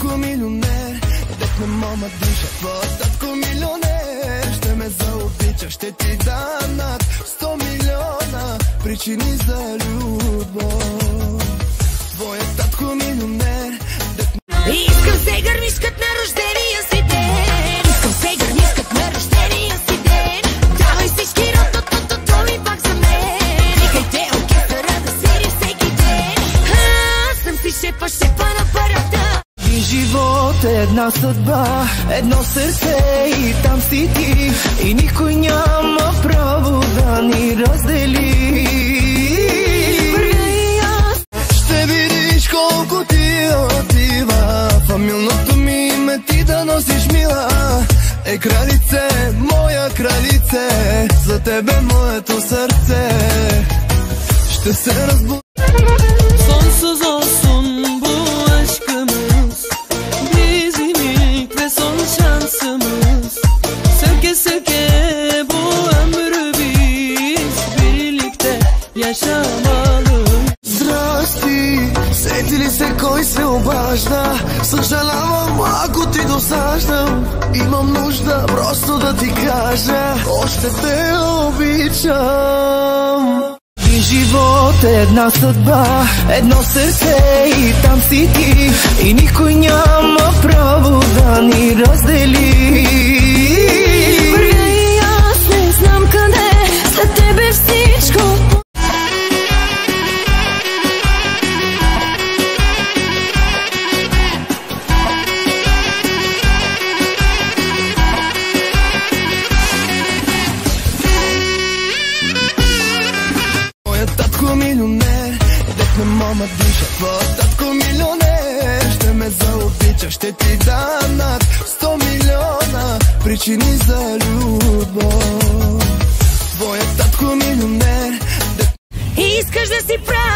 татко милионер Дет не мама диша Твоя татко милионер. Ще ме заобича Ще ти дам над 100 милиона Причини за любов. Твоя татко милионер Дет Искам се гърмишкат на рождения си ден. Искам се гърмишкат на рождения си ден. Давай всички рото, то, то, то ми пак за мен. Викайте оркестъра да свири всеки ден. Аз съм си шепа, шепа живот една съдба, едно сърце и там си ти. И никой няма право да ни раздели. Ще видиш колко ти отива. Фамилното ми име ти да носиш мила. Е кралице, моя кралице За тебе моето sърце Ще се разбуди Sonsuz olsun yaşamalı Здрасти, сети ли се кой се обажда? Съжалявам, ако ти досаждам. Имам нужда просто да ти кажа. Още те обичам. Един живот е една съдба, едно сърце и там си ти. И никой няма милионер, дет не мама диша татко милионер, ще ме заобича Ще ти дам над 100 милиона Причини за любов. Твоя татко милионер, Искаш да си прав